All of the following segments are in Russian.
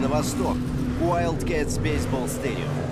на восток. Wildcats Baseball Stadium.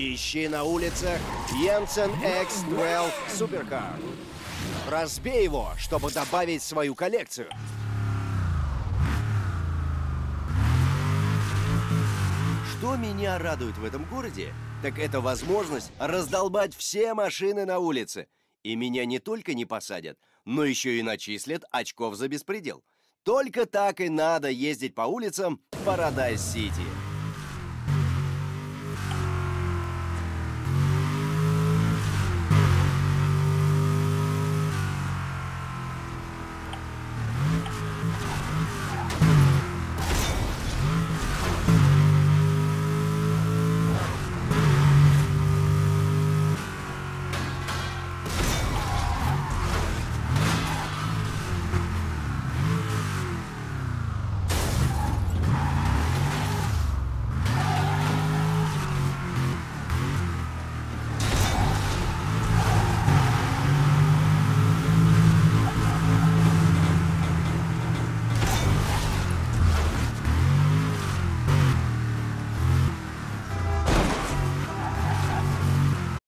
Ищи на улицах Jensen X12 Supercar. Разбей его, чтобы добавить свою коллекцию. Что меня радует в этом городе, так это возможность раздолбать все машины на улице. И меня не только не посадят, но еще и начислят очков за беспредел. Только так и надо ездить по улицам Парадайз-Сити.